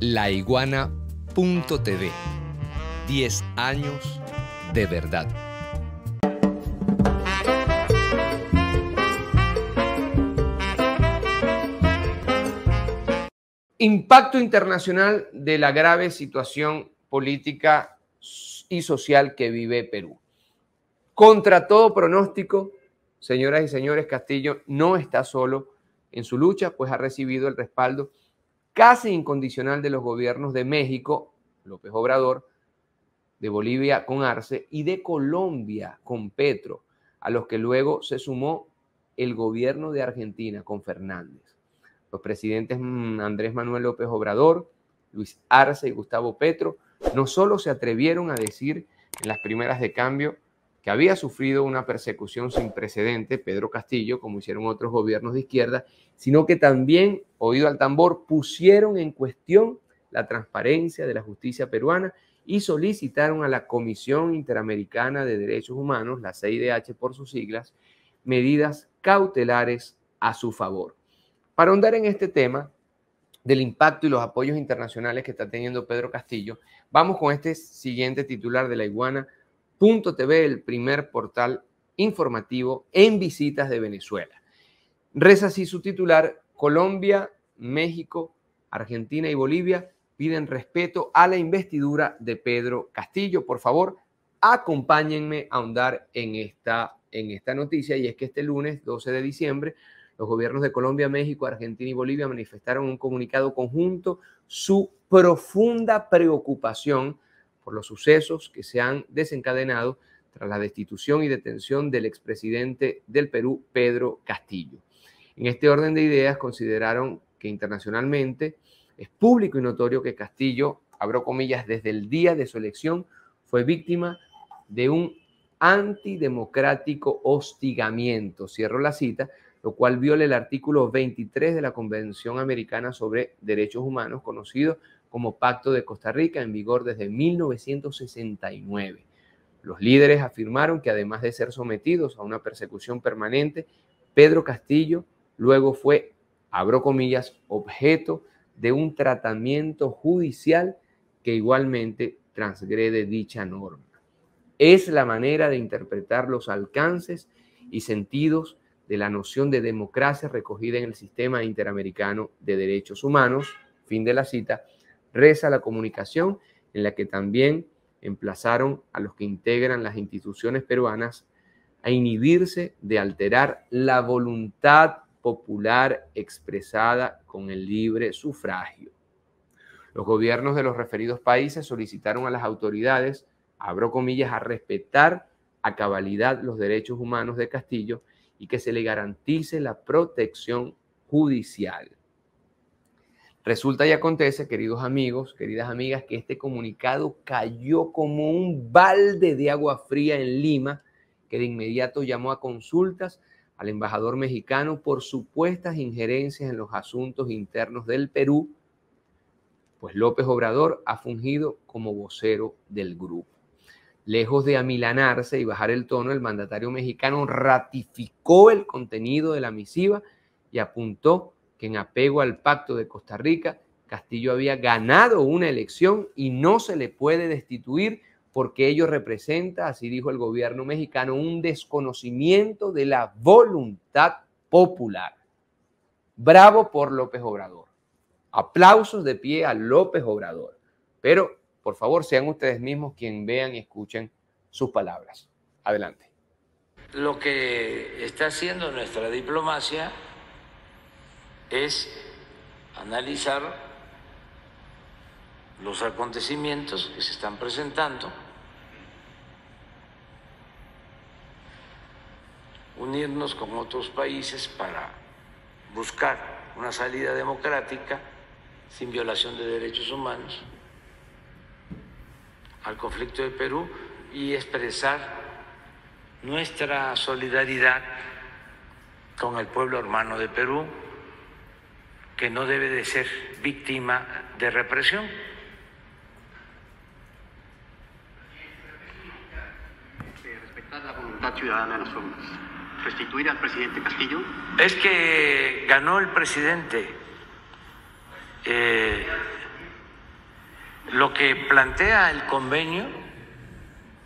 laiguana.tv. 10 años de verdad. Impacto internacional de la grave situación política y social que vive Perú. Contra todo pronóstico, señoras y señores, Castillo no está solo en su lucha, pues ha recibido el respaldo casi incondicional de los gobiernos de México, López Obrador, de Bolivia con Arce y de Colombia con Petro, a los que luego se sumó el gobierno de Argentina con Fernández. Los presidentes mm, Andrés Manuel López Obrador, Luis Arce y Gustavo Petro no solo se atrevieron a decir en las primeras de cambio que había sufrido una persecución sin precedente, Pedro Castillo, como hicieron otros gobiernos de izquierda, sino que también, oído al tambor, pusieron en cuestión la transparencia de la justicia peruana y solicitaron a la Comisión Interamericana de Derechos Humanos, la CIDH por sus siglas, medidas cautelares a su favor. Para ahondar en este tema del impacto y los apoyos internacionales que está teniendo Pedro Castillo, vamos con este siguiente titular de la iguana.tv, el primer portal informativo en visitas de Venezuela. Reza así su titular, Colombia, México, Argentina y Bolivia piden respeto a la investidura de Pedro Castillo. Por favor, acompáñenme a ahondar en esta, en esta noticia y es que este lunes 12 de diciembre los gobiernos de Colombia, México, Argentina y Bolivia manifestaron un comunicado conjunto su profunda preocupación por los sucesos que se han desencadenado tras la destitución y detención del expresidente del Perú, Pedro Castillo. En este orden de ideas consideraron que internacionalmente es público y notorio que Castillo, abro comillas, desde el día de su elección fue víctima de un antidemocrático hostigamiento, cierro la cita, lo cual viola el artículo 23 de la Convención Americana sobre Derechos Humanos, conocido como Pacto de Costa Rica, en vigor desde 1969. Los líderes afirmaron que además de ser sometidos a una persecución permanente, Pedro Castillo luego fue, abro comillas, objeto de un tratamiento judicial que igualmente transgrede dicha norma. Es la manera de interpretar los alcances y sentidos de la noción de democracia recogida en el sistema interamericano de derechos humanos, fin de la cita, reza la comunicación en la que también emplazaron a los que integran las instituciones peruanas a inhibirse de alterar la voluntad popular expresada con el libre sufragio. Los gobiernos de los referidos países solicitaron a las autoridades, abro comillas, a respetar a cabalidad los derechos humanos de Castillo y que se le garantice la protección judicial. Resulta y acontece, queridos amigos, queridas amigas, que este comunicado cayó como un balde de agua fría en Lima, que de inmediato llamó a consultas al embajador mexicano por supuestas injerencias en los asuntos internos del Perú, pues López Obrador ha fungido como vocero del grupo. Lejos de amilanarse y bajar el tono, el mandatario mexicano ratificó el contenido de la misiva y apuntó que en apego al pacto de Costa Rica, Castillo había ganado una elección y no se le puede destituir porque ello representa, así dijo el gobierno mexicano, un desconocimiento de la voluntad popular. Bravo por López Obrador. Aplausos de pie a López Obrador. Pero, por favor, sean ustedes mismos quien vean y escuchen sus palabras. Adelante. Lo que está haciendo nuestra diplomacia es analizar los acontecimientos que se están presentando, unirnos con otros países para buscar una salida democrática sin violación de derechos humanos al conflicto de Perú y expresar nuestra solidaridad con el pueblo hermano de Perú, que no debe de ser víctima de represión. la voluntad ciudadana de los hombres. ¿Restituir al presidente Castillo? Es que ganó el presidente. Eh, Lo que plantea el convenio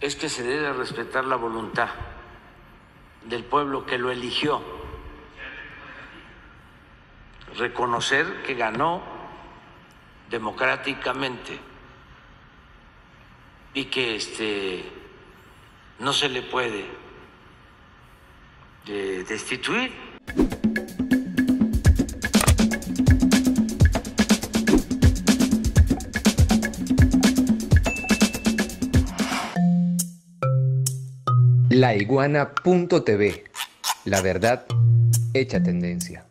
es que se debe respetar la voluntad del pueblo que lo eligió, reconocer que ganó democráticamente y que este no se le puede eh, destituir. Laiguana.tv La verdad hecha tendencia.